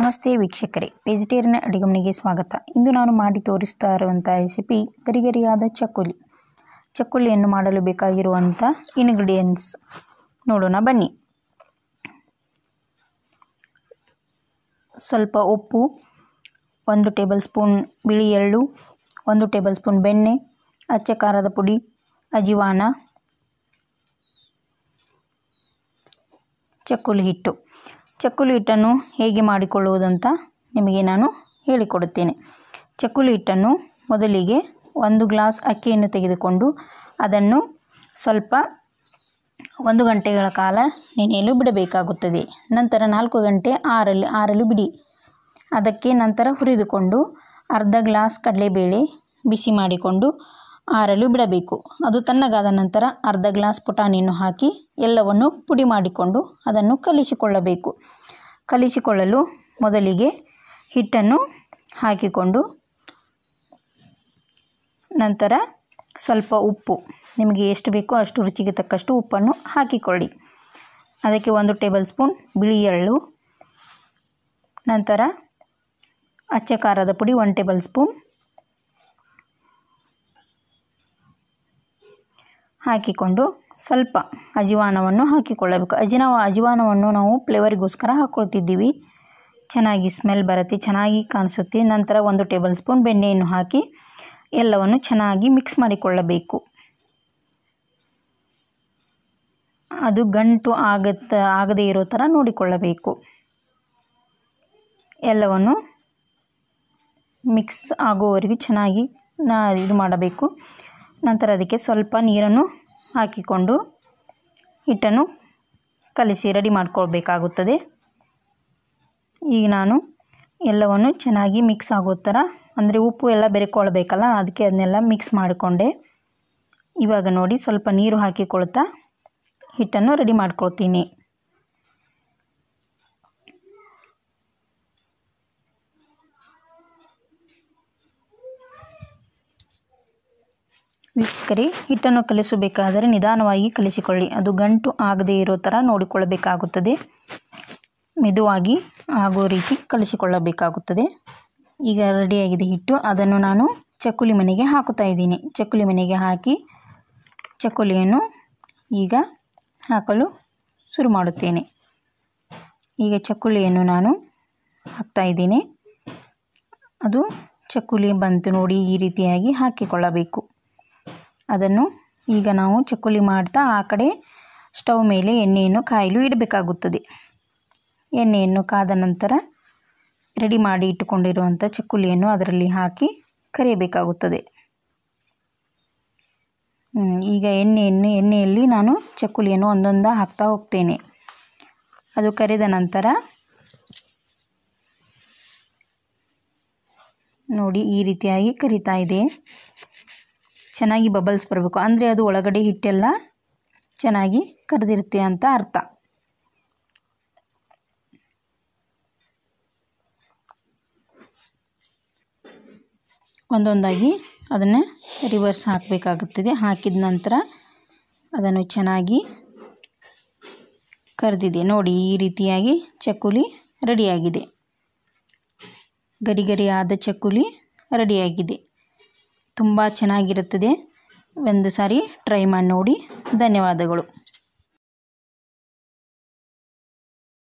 ನಮಸ್ತೆ ವೀಕ್ಷಕರೇ ವೆಜಿಟೇರಿಯನ್ ಅಡುಗೆಮನೆಗೆ ಸ್ವಾಗತ. ಇಂದು ನಾನು ಮಾಡಿ ತೋರಿಸ್ತಾ ಇರುವಂಥ ರೆಸಿಪಿ ಗರಿಗರಿಯಾದ ಚಕ್ಕುಲಿ. ಚಕ್ಕುಲಿಯನ್ನು ಮಾಡಲು ಬೇಕಾಗಿರುವಂಥ ಇನ್ಗ್ರೀಡಿಯೆಂಟ್ಸ್ ನೋಡೋಣ, ಬನ್ನಿ. ಸ್ವಲ್ಪ ಉಪ್ಪು, ಒಂದು ಟೇಬಲ್ ಸ್ಪೂನ್ ಬಿಳಿ ಎಳ್ಳು, ಒಂದು ಟೇಬಲ್ ಸ್ಪೂನ್ ಬೆಣ್ಣೆ, ಅಚ್ಚ ಖಾರದ ಪುಡಿ ಅಜಿವಾನ ಚಕ್ಕುಲಿ ಹಿಟ್ಟು. ಚಕ್ಕುಲಿ ಹಿಟ್ಟನ್ನು ಹೇಗೆ ಮಾಡಿಕೊಳ್ಳುವುದಂತ ನಿಮಗೆ ನಾನು ಹೇಳಿಕೊಡುತ್ತೇನೆ. ಚಕ್ಕುಲಿ ಹಿಟ್ಟನ್ನು ಮೊದಲಿಗೆ ಒಂದು ಗ್ಲಾಸ್ ಅಕ್ಕಿಯನ್ನು ತೆಗೆದುಕೊಂಡು ಅದನ್ನು ಸ್ವಲ್ಪ ಒಂದು ಗಂಟೆಗಳ ಕಾಲ ನೆನೆಯಲು ಬಿಡಬೇಕಾಗುತ್ತದೆ. ನಂತರ ನಾಲ್ಕು ಗಂಟೆ ಆರಲು ಆರಲು ಬಿಡಿ. ಅದಕ್ಕೆ ನಂತರ ಹುರಿದುಕೊಂಡು ಅರ್ಧ ಗ್ಲಾಸ್ ಕಡಲೆಬೇಳೆ ಬಿಸಿ ಮಾಡಿಕೊಂಡು ಆರಲು ಬಿಡಬೇಕು. ಅದು ತಣ್ಣಗಾದ ನಂತರ ಅರ್ಧ ಗ್ಲಾಸ್ ಪುಟಾಣಿಯನ್ನು ಹಾಕಿ ಎಲ್ಲವನ್ನು ಪುಡಿ ಮಾಡಿಕೊಂಡು ಅದನ್ನು ಕಲಿಸಿಕೊಳ್ಳಬೇಕು. ಕಲಿಸಿಕೊಳ್ಳಲು ಮೊದಲಿಗೆ ಹಿಟ್ಟನ್ನು ಹಾಕಿಕೊಂಡು ನಂತರ ಸ್ವಲ್ಪ ಉಪ್ಪು. ನಿಮಗೆ ಎಷ್ಟು ಬೇಕೋ ಅಷ್ಟು ರುಚಿಗೆ ತಕ್ಕಷ್ಟು ಉಪ್ಪನ್ನು ಹಾಕಿಕೊಳ್ಳಿ. ಅದಕ್ಕೆ ಒಂದು ಟೇಬಲ್ ಸ್ಪೂನ್ ಬಿಳಿ ಎಳ್ಳು, ನಂತರ ಅಚ್ಚ ಖಾರದ ಪುಡಿ ಒನ್ ಟೇಬಲ್ ಸ್ಪೂನ್ ಹಾಕಿಕೊಂಡು ಸ್ವಲ್ಪ ಅಜಿವಾನವನ್ನು ಹಾಕಿಕೊಳ್ಳಬೇಕು. ಅಜಿನ ಅಜಿವಾನವನ್ನು ನಾವು ಫ್ಲೇವರಿಗೋಸ್ಕರ ಹಾಕ್ಕೊಳ್ತಿದ್ದೀವಿ ಚೆನ್ನಾಗಿ ಸ್ಮೆಲ್ ಬರುತ್ತೆ, ಚೆನ್ನಾಗಿ ಕಾಣಿಸುತ್ತೆ. ನಂತರ ಒಂದು ಟೇಬಲ್ ಸ್ಪೂನ್ ಬೆಣ್ಣೆಯನ್ನು ಹಾಕಿ ಎಲ್ಲವನ್ನು ಚೆನ್ನಾಗಿ ಮಿಕ್ಸ್ ಮಾಡಿಕೊಳ್ಳಬೇಕು. ಅದು ಗಂಟು ಆಗತ್ತ, ಆಗದೇ ಇರೋ ಥರ ನೋಡಿಕೊಳ್ಳಬೇಕು. ಎಲ್ಲವನ್ನು ಮಿಕ್ಸ್ ಆಗೋವರೆಗೂ ಚೆನ್ನಾಗಿ ನಾ ಇದು ಮಾಡಬೇಕು. ನಂತರ ಅದಕ್ಕೆ ಸ್ವಲ್ಪ ನೀರನ್ನು ಹಾಕಿಕೊಂಡು ಹಿಟ್ಟನ್ನು ಕಲಿಸಿ ರೆಡಿ ಮಾಡ್ಕೊಳ್ಬೇಕಾಗುತ್ತದೆ. ಈಗ ನಾನು ಎಲ್ಲವನ್ನು ಚೆನ್ನಾಗಿ ಮಿಕ್ಸ್ ಆಗೋ ಥರ, ಅಂದರೆ ಉಪ್ಪು ಎಲ್ಲ ಬೆರೆಕೊಳ್ಬೇಕಲ್ಲ, ಅದಕ್ಕೆ ಅದನ್ನೆಲ್ಲ ಮಿಕ್ಸ್ ಮಾಡಿಕೊಂಡೆ. ಇವಾಗ ನೋಡಿ ಸ್ವಲ್ಪ ನೀರು ಹಾಕಿಕೊಳ್ತಾ ಹಿಟ್ಟನ್ನು ರೆಡಿ ಮಾಡ್ಕೊಳ್ತೀನಿ. ವೀಕ್ಷಕರೇ, ಹಿಟ್ಟನ್ನು ಕಲಿಸಬೇಕಾದರೆ ನಿಧಾನವಾಗಿ ಕಲಿಸಿಕೊಳ್ಳಿ. ಅದು ಗಂಟು ಆಗದೇ ಇರೋ ಥರ ನೋಡಿಕೊಳ್ಳಬೇಕಾಗುತ್ತದೆ. ಮೆದುವಾಗಿ ಆಗೋ ರೀತಿ ಕಲಿಸಿಕೊಳ್ಳಬೇಕಾಗುತ್ತದೆ. ಈಗ ರೆಡಿಯಾಗಿದೆ ಹಿಟ್ಟು. ಅದನ್ನು ನಾನು ಚಕ್ಕುಲಿ ಮನೆಗೆ ಹಾಕುತ್ತಾ ಇದ್ದೀನಿ. ಚಕ್ಕುಲಿ ಮನೆಗೆ ಹಾಕಿ ಚಕ್ಕುಲಿಯನ್ನು ಈಗ ಹಾಕಲು ಶುರು ಮಾಡುತ್ತೇನೆ. ಈಗ ಚಕ್ಕುಲಿಯನ್ನು ನಾನು ಹಾಕ್ತಾ ಇದ್ದೀನಿ. ಅದು ಚಕ್ಕುಲಿ ಬಂತು ನೋಡಿ ಈ ರೀತಿಯಾಗಿ ಹಾಕಿಕೊಳ್ಳಬೇಕು. ಅದನ್ನು ಈಗ ನಾವು ಚಕ್ಕುಲಿ ಮಾಡ್ತಾ ಆ ಕಡೆ ಸ್ಟವ್ ಮೇಲೆ ಎಣ್ಣೆಯನ್ನು ಕಾಯಲು ಇಡಬೇಕಾಗುತ್ತದೆ. ಎಣ್ಣೆಯನ್ನು ಕಾದ ನಂತರ ರೆಡಿ ಮಾಡಿ ಇಟ್ಟುಕೊಂಡಿರುವಂಥ ಚಕ್ಕುಲಿಯನ್ನು ಅದರಲ್ಲಿ ಹಾಕಿ ಕರಿಯಬೇಕಾಗುತ್ತದೆ. ಈಗ ಎಣ್ಣೆಯನ್ನು, ಎಣ್ಣೆಯಲ್ಲಿ ನಾನು ಚಕ್ಕುಲಿಯನ್ನು ಒಂದೊಂದ ಹಾಕ್ತಾ ಹೋಗ್ತೇನೆ. ಅದು ಕರೆದ ನಂತರ ನೋಡಿ ಈ ರೀತಿಯಾಗಿ ಕರಿತಾ ಇದೆ. ಚೆನ್ನಾಗಿ ಬಬಲ್ಸ್ ಬರಬೇಕು. ಅಂದರೆ ಅದು ಒಳಗಡೆ ಹಿಟ್ಟೆಲ್ಲ ಚೆನ್ನಾಗಿ ಕರೆದಿರುತ್ತೆ ಅಂತ ಅರ್ಥ. ಒಂದೊಂದಾಗಿ ಅದನ್ನು ರಿವರ್ಸ್ ಹಾಕಬೇಕಾಗುತ್ತದೆ. ಹಾಕಿದ ನಂತರ ಅದನ್ನು ಚೆನ್ನಾಗಿ ಕರೆದಿದೆ. ನೋಡಿ, ಈ ರೀತಿಯಾಗಿ ಚಕ್ಕುಲಿ ರೆಡಿಯಾಗಿದೆ. ಗರಿ ಆದ ಚಕ್ಕುಲಿ ರೆಡಿಯಾಗಿದೆ. ತುಂಬ ಚೆನ್ನಾಗಿರುತ್ತದೆ. ಒಂದು ಸಾರಿ ಟ್ರೈ ಮಾಡಿ ನೋಡಿ. ಧನ್ಯವಾದಗಳು.